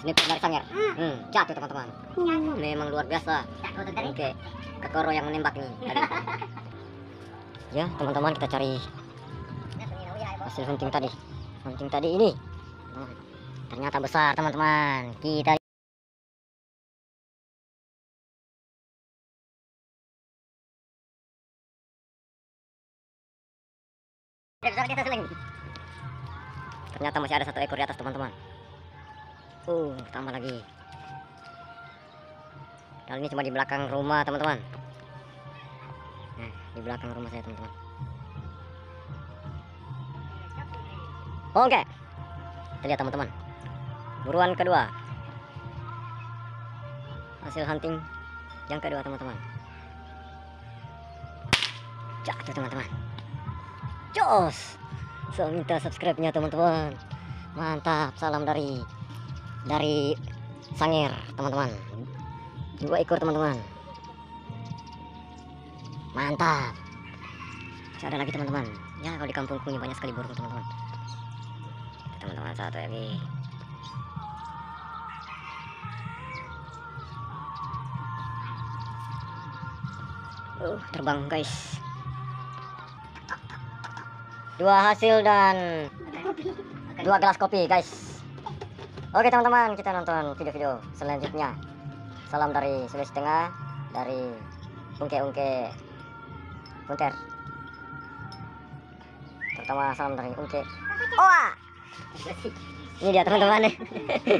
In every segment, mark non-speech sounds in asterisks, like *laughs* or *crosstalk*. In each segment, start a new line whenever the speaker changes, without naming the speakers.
sniper dari Sangir. Hmm, jatuh teman-teman. Hmm, memang luar biasa. Oke, Kakoro yang menembak nih. tadi. *laughs* Ya, teman-teman kita cari hasil hunting tadi. Hunting tadi ini. Hmm, Ternyata besar teman-teman. Kita Ternyata masih ada satu ekor di atas teman-teman. Uh, tambah lagi. Kali ini cuma di belakang rumah teman-teman. Nah, di belakang rumah saya teman-teman. Oke. Kita lihat teman-teman. Buruan kedua. Hasil hunting yang kedua teman-teman. Jatuh teman-teman. Jos. So minta subscribe-nya teman-teman. Mantap, salam dari dari Sangir, teman-teman. Dua ekor teman-teman. Mantap. Masih ada lagi teman-teman. Ya kalau di kampungku ini banyak sekali burung teman-teman. Teman-teman satu lagi. Uh, terbang guys. Dua hasil dan dua gelas kopi guys. Oke teman-teman kita nonton video-video selanjutnya. Salam dari Sulawesi Tengah dari Ungke-Ungke Punter. Terutama salam dari Ungke. Oa. *laughs* Ini dia teman-teman.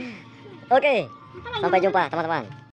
*laughs* Oke, sampai jumpa teman-teman.